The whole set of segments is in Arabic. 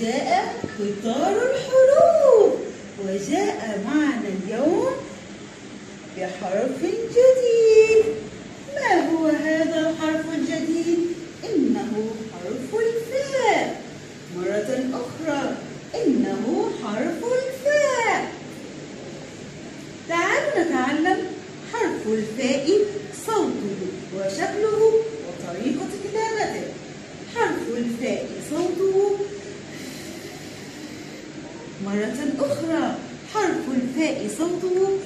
جاء قطار الحروف وجاء معنا اليوم بحرف جديد. ما هو هذا الحرف الجديد؟ إنه حرف الفاء. مرة أخرى إنه حرف الفاء. تعالوا نتعلم حرف الفاء صوته وشكله وطريقة كتابته. حرف الفاء صوته مرة أخرى حرف الفاء صوته.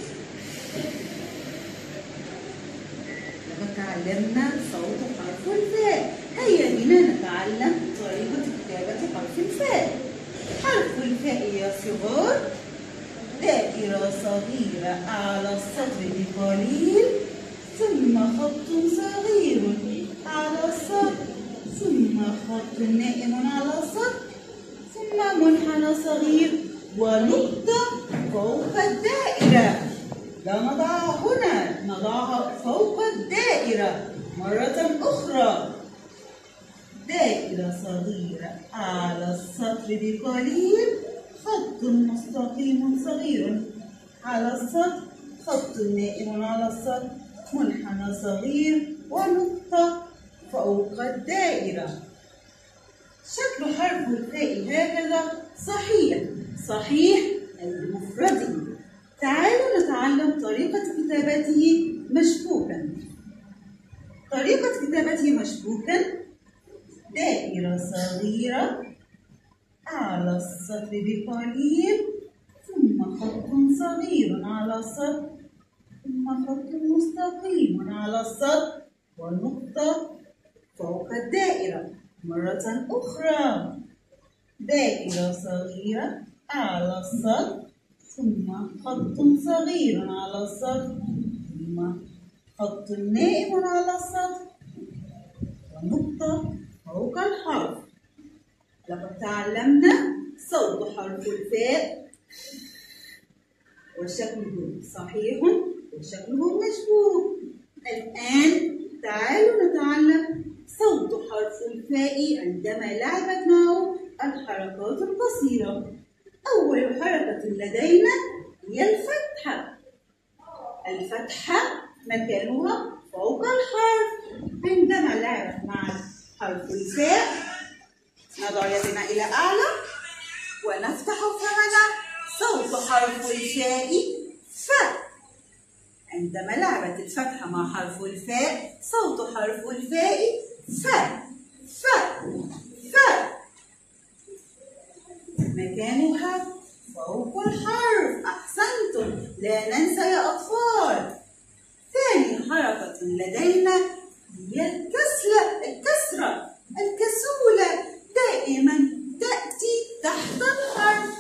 لقد تعلمنا صوت حرف الفاء. هيا بنا نتعلم طريقة كتابة حرف الفاء. حرف الفاء يا صغار دائرة صغيرة أعلى السطر بقليل ثم خط صغير على السطر ثم خط نائم على السطر. ثم منحنى صغير ونقطة فوق الدائرة. لا نضعها هنا نضعها فوق الدائرة مرة أخرى. دائرة صغيرة على السطر بقليل خط مستقيم صغير. على السطر خط نائم على السطر منحنى صغير ونقطة فوق الدائرة. شكل حرف الفاء هكذا صحيح. صحيح المفرد. تعالوا نتعلم طريقة كتابته مشبوكا. طريقة كتابته مشبوكا. دائرة صغيرة على السطر بقليل ثم خط صغير على السطر ثم خط مستقيم على السطر ونقطة فوق الدائرة. مرة أخرى. دائرة صغيرة على السطر ثم خط صغير على السطر ثم خط نائم على السطر ونقطة فوق الحرف. لقد تعلمنا صوت حرف الفاء وشكله صحيح وشكله مشبوك الآن تعالوا نتعلم صوت حرف الفاء عندما لعبت معه الحركات القصيرة. أول حركة لدينا هي الفتحة. الفتحة مكانها فوق الحرف. عندما لعبت مع حرف الفاء نضع يدنا إلى أعلى ونفتح فمنا صوت حرف الفاء ف. عندما لعبت الفتحة مع حرف الفاء صوت حرف الفاء ف ف ف. مكانها فوق الحرف. أحسنتم. لا ننسى يا أطفال. ثاني حركة لدينا هي الكسلة الكسرة. الكسولة دائما تأتي تحت الحرف.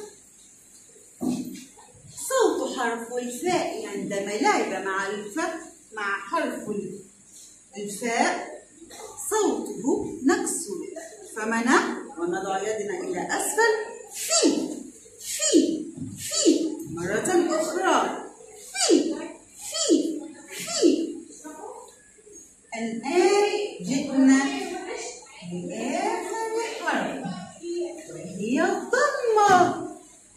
صوت حرف الفاء عندما لعب مع الفاء مع حرف الفاء. فمنا ونضع يدنا إلى أسفل. في في في. مرة أخرى. في في في. الآن جئنا لآخر حرف. وهي الضمة.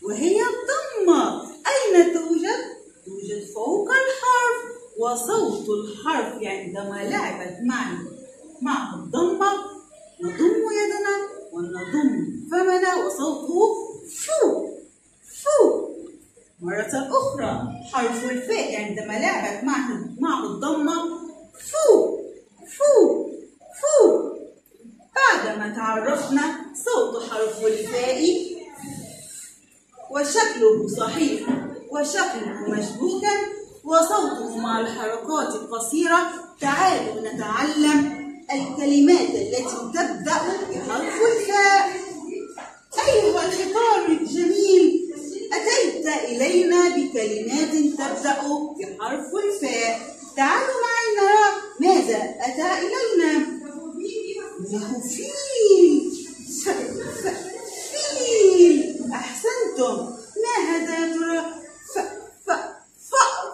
وهي الضمة. أين توجد؟ توجد فوق الحرف وصوت الحرف عندما لعبت معي. مع فمنا وصوته فو فو. مرة أخرى حرف الفاء عندما لعبت مع مع الضمة فو فو فو. بعدما تعرفنا صوت حرف الفاء وشكله صحيح وشكله مشبوكا وصوته مع الحركات القصيرة تعالوا نتعلم الكلمات التي تبدأ بحرف الفاء. بكلمات تبدأ بحرف الفاء. تعالوا معي نرى ماذا أتى إلينا؟ إنه فيل فيل أحسنتم. ما هذا يا ترى؟ ف ف فأر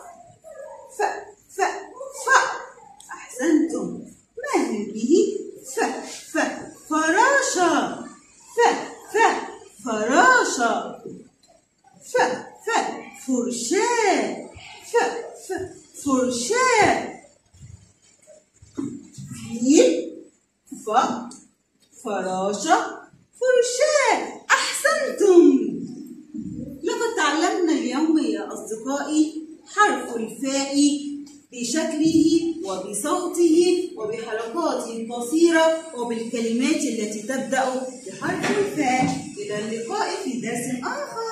ف ف فأر أحسنتم. ما هذه؟ ف فراشة ف ف فرشاة ف ف فرشاة فيل ف فراشة فرشاة أحسنتم. لقد تعلمنا اليوم يا أصدقائي حرف الفاء بشكله وبصوته وبحركاته القصيرة وبالكلمات التي تبدأ بحرف الفاء. إلى اللقاء في درس آخر.